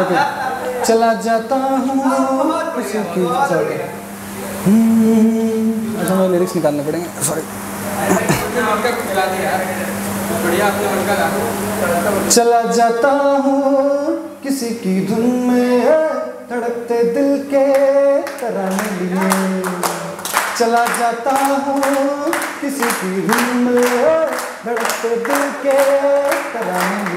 Okay चला जाता हूँ। की जगह हम्म, अच्छा मुझे लिरिक्स निकालने पड़ेंगे। सॉरी चला जाता हूँ। किसी की धुन में धड़कते दिल के तराने लिए। चला जाता हूँ। किसी की धुन में धड़कते दिल के तराने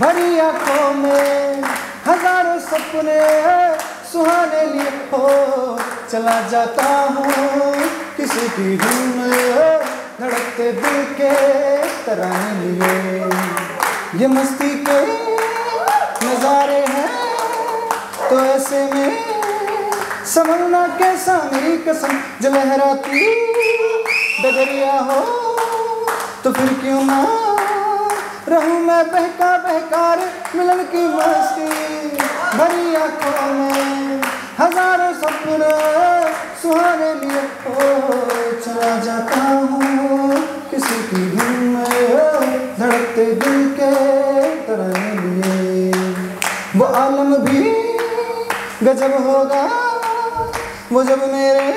भरी आँखों में हज़ारों सपने सुहाने लिए हो, चला जाता हूँ किसी की धुन में धड़कते दिल के तराने लिए। ये मस्ती के नज़ारे हैं तो ऐसे में समझना कैसा मेरी कसम जो लहराती डगरिया हो तो फिर क्यों ना रहूँ मैं बहका बहकार मिलन की मस्ती, भरी आँखों में हज़ारों सपने सुहाने लिए। हो चला जाता हूँ किसी की धुन में धड़कते दिल के तरह लिए। वो आलम भी गजब होगा, वो जब मेरे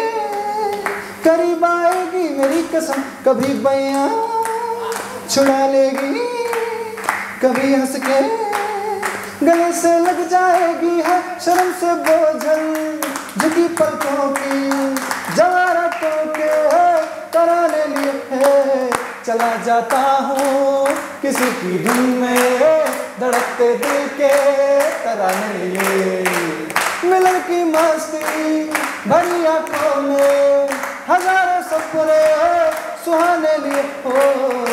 करीब आएगी मेरी कसम, कभी बैया छुड़ा लेगी। कभी हंस के गले से लग जाएगी है शर्म से बोझल, झुकी पलकों की जवारा के कराने लिए है। चला जाता हूँ किसी की धुन में धड़कते दिल के तराने लिए। मिलन की मस्ती भरी आँखों में हज़ारों सपने सुहाने लिए हो।